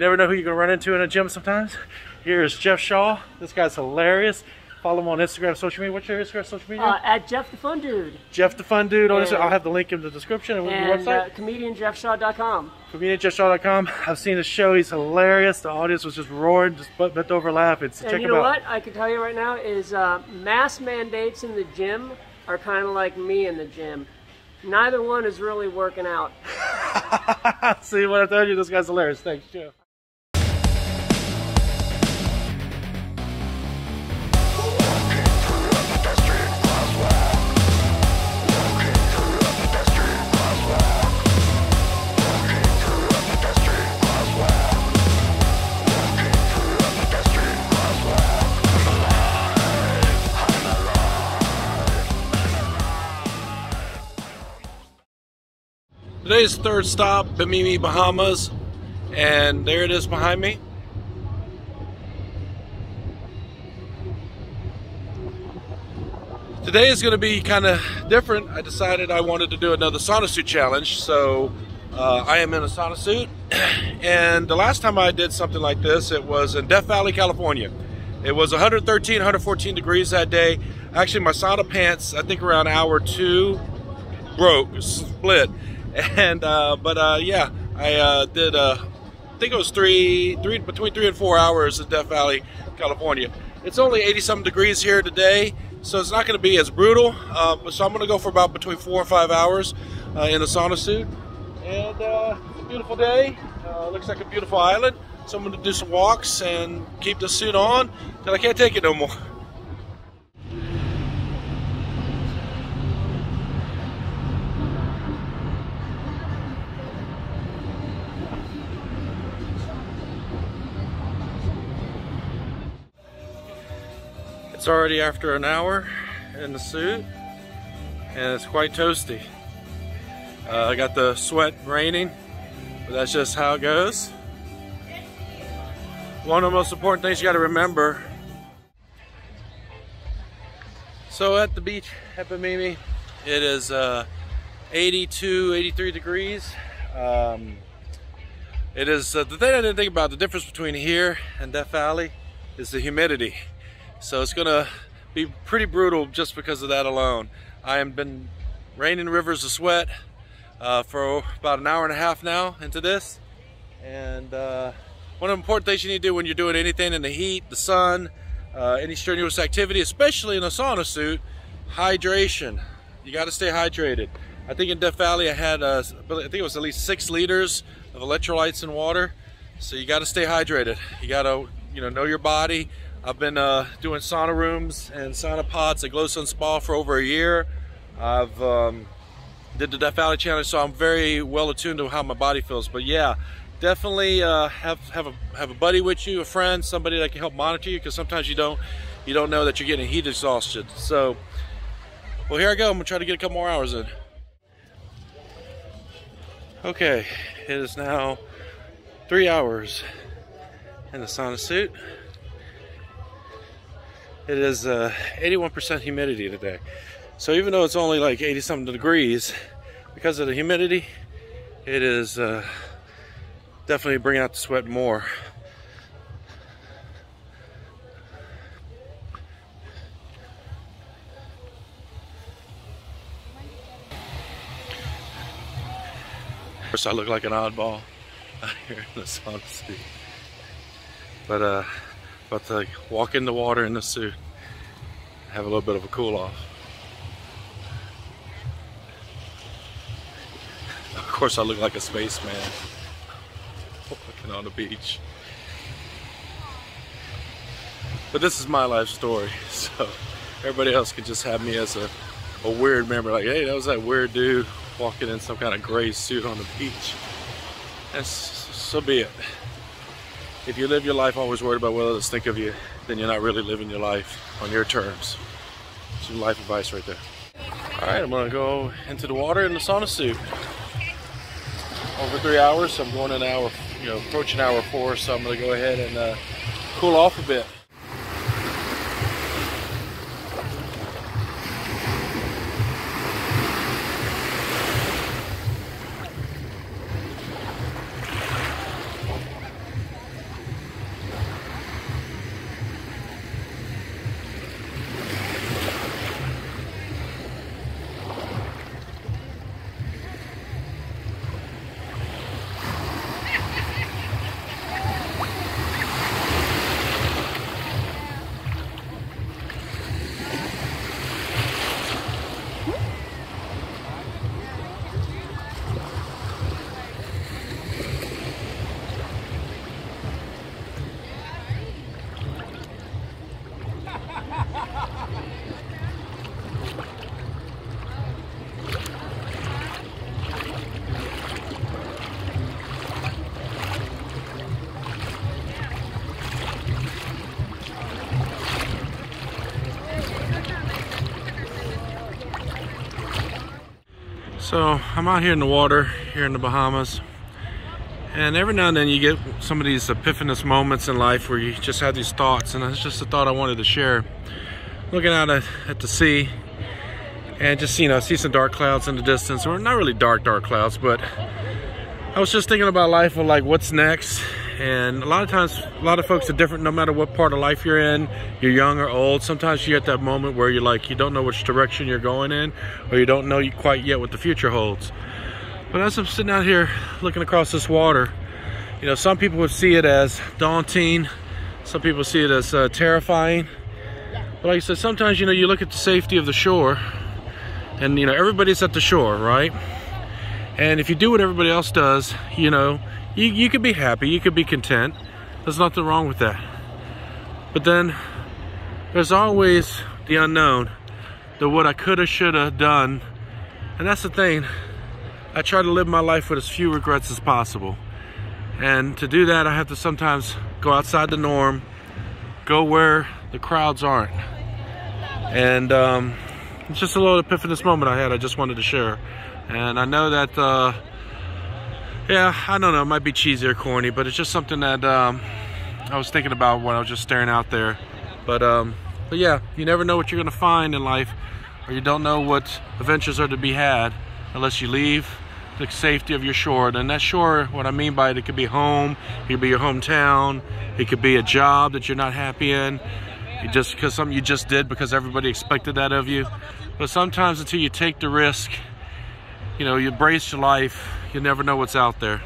You never know who you're gonna run into in a gym sometimes. Here is Jeff Shaw. This guy's hilarious. Follow him on Instagram, social media. What's your Instagram, social media? Uh, at Jeff the Fun Dude. Jeff the Fun Dude on and, Instagram. I'll have the link in the description and, and your website. Uh, comedianjeffshaw.com. ComedianJeffShaw.com. I've seen his show. He's hilarious. The audience was just roaring, just bent over laughing. So and check you him know out. what? I can tell you right now is uh, mass mandates in the gym are kind of like me in the gym. Neither one is really working out. See what I told you? This guy's hilarious. Thanks, Jeff. Today's third stop, Bimini, Bahamas, and there it is behind me. Today is going to be kind of different. I decided I wanted to do another sauna suit challenge, so uh, I am in a sauna suit. And the last time I did something like this, it was in Death Valley, California. It was 113, 114 degrees that day. Actually, my sauna pants, I think around hour two, broke, split and uh, but uh, yeah, I uh, did. Uh, I think it was three, three between three and four hours in Death Valley, California. It's only 80 something degrees here today, so it's not going to be as brutal. Uh, so I'm going to go for about between four and five hours uh, in a sauna suit, and uh, it's a beautiful day. looks like a beautiful island. So I'm going to do some walks and keep the suit on till I can't take it no more. It's already after an hour in the suit and it's quite toasty. Uh, I got the sweat raining, but that's just how it goes. One of the most important things you got to remember. So at the beach at Bimini, it is uh, 82, 83 degrees. Um, it is uh, the thing I didn't think about the difference between here and Death Valley is the humidity. So it's gonna be pretty brutal just because of that alone. I have been raining rivers of sweat uh, for about an hour and a half now into this. And uh, one of the important things you need to do when you're doing anything in the heat, the sun, uh, any strenuous activity, especially in a sauna suit, hydration. You gotta stay hydrated. I think in Death Valley I had, uh, I think it was at least six liters of electrolytes and water. So you gotta stay hydrated. You gotta, you know, know your body, I've been uh, doing sauna rooms and sauna pods at Glow Sun Spa for over a year. I've um, did the Death Valley Challenge, so I'm very well attuned to how my body feels. But yeah, definitely uh, have have a have a buddy with you, a friend, somebody that can help monitor you, because sometimes you don't you don't know that you're getting heat exhaustion. So, well, here I go. I'm gonna try to get a couple more hours in. Okay, it is now three hours in the sauna suit. It is 81% uh, humidity today. So even though it's only like 80 something degrees, because of the humidity, it is uh, definitely bringing out the sweat more. Of course, I look like an oddball out here in the suit. But uh, about to walk in the water in the suit, have a little bit of a cool off. Of course, I look like a spaceman walking on the beach. But this is my life story, so everybody else can just have me as a, a weird member. Like, hey, that was that weird dude walking in some kind of gray suit on the beach. And so be it if you live your life always worried about what others think of you, then you're not really living your life on your terms. Some life advice right there. All right, I'm gonna go into the water in the sauna suit. Over three hours, so I'm going an hour, you know, approaching hour four, so I'm gonna go ahead and uh, cool off a bit. So I'm out here in the water here in the Bahamas. And every now and then you get some of these epiphanous moments in life where you just have these thoughts. And it's just a thought I wanted to share. Looking out at, at the sea and just, you know, see some dark clouds in the distance. Or not really dark, dark clouds, but I was just thinking about life of like what's next and a lot of times a lot of folks are different no matter what part of life you're in you're young or old. Sometimes you're at that moment where you're like you don't know which direction you're going in or you don't know quite yet what the future holds. But as i'm sitting out here looking across this water you know some people would see it as daunting. Some people see it as uh, terrifying. But like i said sometimes you know you look at the safety of the shore and you know everybody's at the shore right? And if you do what everybody else does you know you, you could be happy, you could be content. There's nothing wrong with that. But then there's always the unknown, the what I coulda, shoulda done. And that's the thing. I try to live my life with as few regrets as possible. And to do that, I have to sometimes go outside the norm, go where the crowds aren't. And um, it's just a little epiphanous moment I had I just wanted to share. And I know that uh, yeah, I don't know. It might be cheesy or corny, but it's just something that um, I was thinking about when I was just staring out there. But um, but yeah, you never know what you're gonna find in life, or you don't know what adventures are to be had unless you leave the safety of your shore. And that shore, what I mean by it, it could be home, it could be your hometown, it could be a job that you're not happy in, just because something you just did because everybody expected that of you. But sometimes until you take the risk, you know, you embrace your life, you never know what's out there.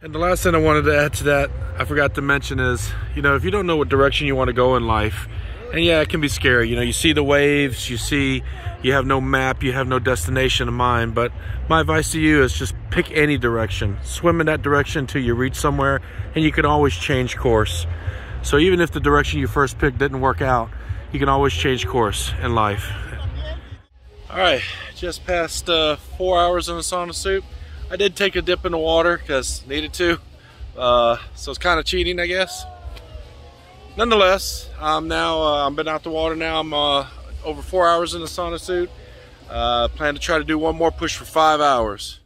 And the last thing I wanted to add to that, I forgot to mention is, you know, if you don't know what direction you want to go in life, and yeah, it can be scary. You know, you see the waves, you see you have no map, you have no destination in mind. But my advice to you is just pick any direction. Swim in that direction until you reach somewhere, and you can always change course. So even if the direction you first picked didn't work out, you can always change course in life. All right, just past uh, four hours in the sauna suit. I did take a dip in the water because needed to. Uh, so it's kind of cheating, I guess. Nonetheless, I'm now, uh, I've been out the water now. I'm uh, over four hours in the sauna suit. Uh, plan to try to do one more push for five hours.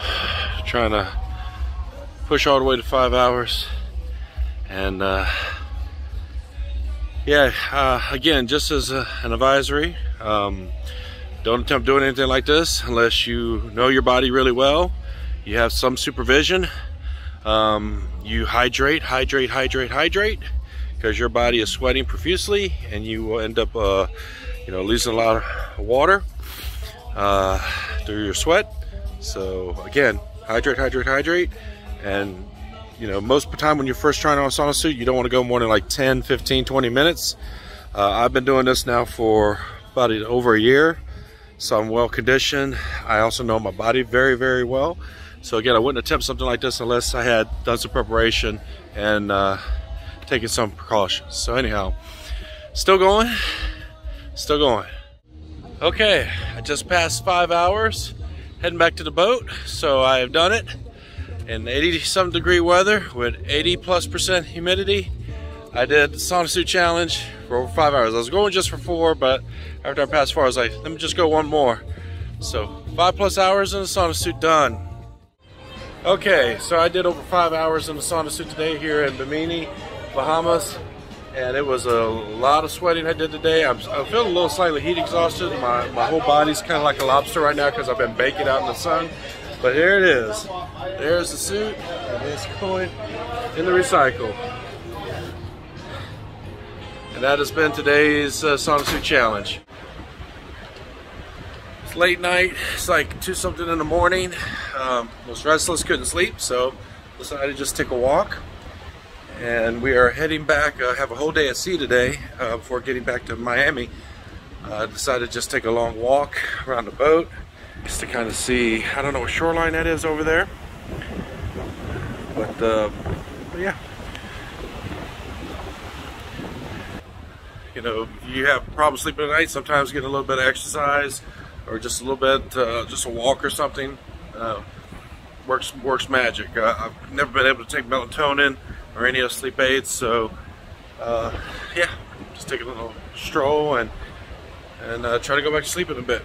Trying to push all the way to five hours. And uh, yeah, again, just as a, an advisory, um, don't attempt doing anything like this unless you know your body really well. You have some supervision. Um, you hydrate, hydrate, hydrate, hydrate because your body is sweating profusely and you will end up, uh, you know, losing a lot of water uh, through your sweat. So again, hydrate, hydrate, hydrate. And you know, most of the time when you're first trying on a sauna suit, you don't want to go more than like 10, 15, 20 minutes. Uh, I've been doing this now for about over a year so I'm well conditioned. I also know my body very, very well. So again, I wouldn't attempt something like this unless I had done some preparation and uh, taken some precautions. So anyhow, still going, still going. Okay, I just passed five hours, heading back to the boat. So I have done it in 80 some degree weather with 80 plus percent humidity. I did the sauna suit challenge for over five hours. I was going just for four, but after I passed four, I was like, let me just go one more. So five plus hours in the sauna suit done. Okay, so I did over five hours in the sauna suit today here in Bimini, Bahamas. And it was a lot of sweating I did today. I'm, I'm feeling a little slightly heat exhausted. My, my whole body's kind of like a lobster right now because I've been baking out in the sun. But here it is. There's the suit, and it's going in the recycle. And that has been today's uh, suit challenge. It's late night. It's like 2 something in the morning. Um, was restless, couldn't sleep, so decided to just take a walk. And we are heading back. Uh, have a whole day at sea today uh, before getting back to Miami. Uh, decided to just take a long walk around the boat just to kind of see, I don't know what shoreline that is over there. But, uh, but yeah, you know, you have problems sleeping at night, sometimes getting a little bit of exercise or just a little bit, uh, just a walk or something, uh, works works magic. Uh, I've never been able to take melatonin or any other sleep aids, so uh, yeah, just take a little stroll and and uh, try to go back to sleep in a bit.